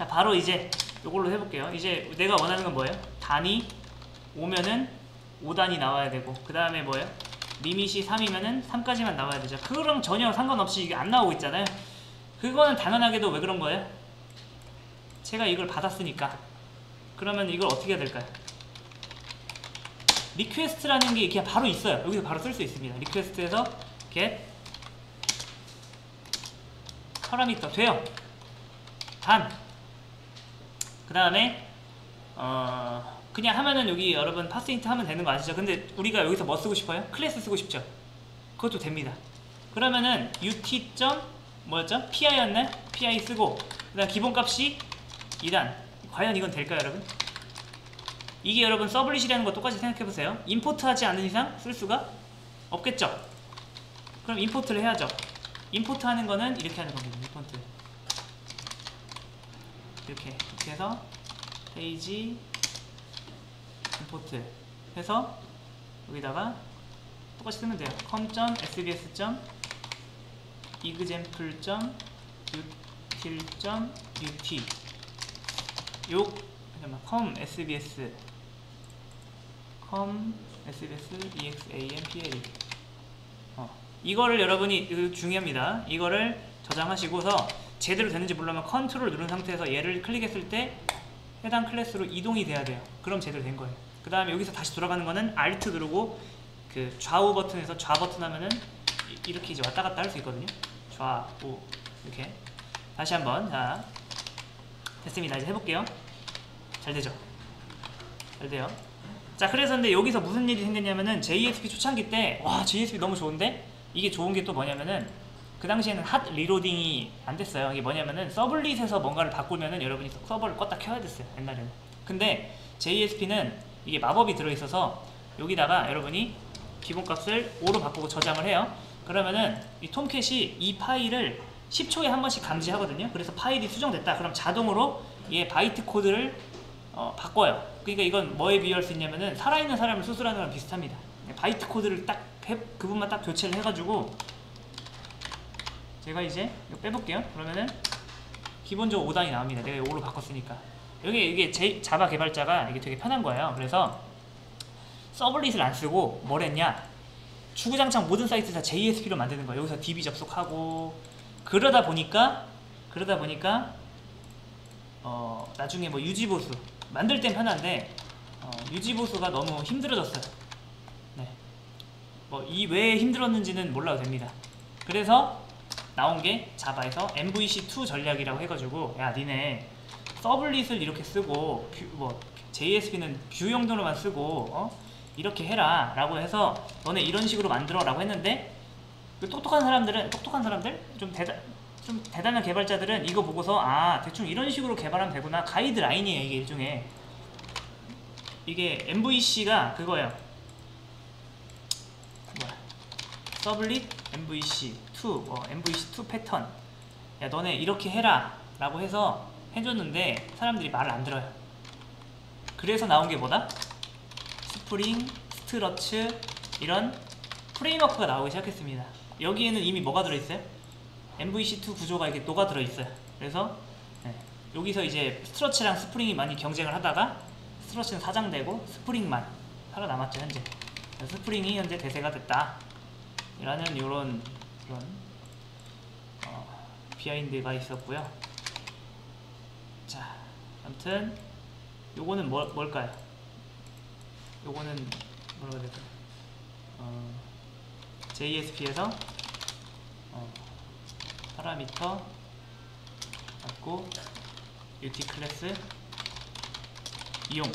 자 바로 이제 이걸로 해볼게요. 이제 내가 원하는 건 뭐예요? 단이 오면은 5단이 나와야 되고 그 다음에 뭐예요? limit이 3이면은 3까지만 나와야 되죠. 그거랑 전혀 상관없이 이게 안 나오고 있잖아요. 그거는 당연하게도 왜 그런 거예요? 제가 이걸 받았으니까 그러면 이걸 어떻게 해야 될까요? request라는 게 그냥 바로 있어요. 여기서 바로 쓸 수 있습니다. request에서 get parameter 돼요. 단. 그 다음에 어 그냥 하면은 여기 여러분 parseInt 하면 되는 거 아시죠? 근데 우리가 여기서 뭐 쓰고 싶어요? 클래스 쓰고 싶죠? 그것도 됩니다. 그러면은 ut. 점 뭐였죠? pi였네? pi 쓰고 그 다음 기본값이 2단. 과연 이건 될까요, 여러분? 이게 여러분 servlet이라는 거 똑같이 생각해보세요. import 하지 않는 이상 쓸 수가 없겠죠? 그럼 import를 해야죠. import 하는 거는 이렇게 하는 겁니다. import 이렇게 이렇게 해서 페이지 import 해서 여기다가 똑같이 쓰면 돼요. com.sbs.example.util.ut 요 잠깐만 com sbs com sbs exampl 어, 이거를 여러분이 중요합니다. 이거를 저장하시고서 제대로 되는지 모르면 컨트롤 누른 상태에서 얘를 클릭했을 때 해당 클래스로 이동이 돼야 돼요. 그럼 제대로 된 거예요. 그 다음에 여기서 다시 돌아가는 거는 Alt 누르고 그 좌우 버튼에서 좌 버튼 하면은 이- 이렇게 이제 왔다 갔다 할 수 있거든요. 좌우 이렇게 다시 한번 자 됐습니다. 이제 해볼게요. 잘 되죠? 잘 돼요. 자 그래서 근데 여기서 무슨 일이 생겼냐면은 JSP 초창기 때 와 JSP 너무 좋은데 이게 좋은 게 또 뭐냐면은 그 당시에는 핫 리로딩이 안 됐어요. 이게 뭐냐면은 서블릿에서 뭔가를 바꾸면은 여러분이 서버를 껐다 켜야 됐어요. 옛날에는. 근데 JSP는 이게 마법이 들어있어서 여기다가 여러분이 기본값을 5로 바꾸고 저장을 해요. 그러면은 이 톰캣이 이 파일을 10초에 한 번씩 감지하거든요. 그래서 파일이 수정됐다. 그럼 자동으로 얘 바이트 코드를 어, 바꿔요. 그러니까 이건 뭐에 비유할 수 있냐면은 살아있는 사람을 수술하는 거랑 비슷합니다. 바이트 코드를 딱 해, 그 부분만 딱 교체를 해가지고 제가 이제 이거 빼볼게요. 그러면은 기본적으로 5단이 나옵니다. 내가 5로 바꿨으니까. 여기 이게 제, Java 개발자가 이게 되게 편한 거예요. 그래서 servlet을 안 쓰고 뭘 했냐? 주구장창 모든 사이트 다 JSP로 만드는 거예요. 여기서 DB 접속하고 그러다 보니까 그러다 보니까 어, 나중에 뭐 유지보수 만들 땐 편한데 어, 유지보수가 너무 힘들어졌어요. 네. 뭐 이 왜 힘들었는지는 몰라도 됩니다. 그래서 나온 게 Java에서 MVC2 전략이라고 해가지고 야 니네 servlet을 이렇게 쓰고 view, 뭐 JSP는 view 용도로만 쓰고 어? 이렇게 해라 라고 해서 너네 이런 식으로 만들어 라고 했는데 그 똑똑한 사람들은 똑똑한 사람들? 좀 대단 좀 대단한 개발자들은 이거 보고서 아 대충 이런 식으로 개발하면 되구나 가이드라인이에요 이게 일종의. 이게 MVC가 그거예요. 뭐야? 서블릿 MVC 2뭐 MVC 2 패턴. 야 너네 이렇게 해라. 라고 해서 해줬는데 사람들이 말을 안 들어요. 그래서 나온 게 뭐다? Spring, Struts 이런 framework가 나오기 시작했습니다. 여기에는 이미 뭐가 들어있어요? MVC2 구조가 이렇게 녹아 들어있어요. 그래서 네, 여기서 이제 Struts랑 Spring이 많이 경쟁을 하다가 Struts는 사장되고 Spring만 살아남았죠 현재. Spring이 현재 대세가 됐다. 라는 요런 이런 어, behind가 있었고요 자 아무튼 요거는 뭐, 뭘까요? 요거는 뭐라고 해야 될까요? 어, JSP에서 어, 파라미터 받고 UT 클래스 이용